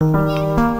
Música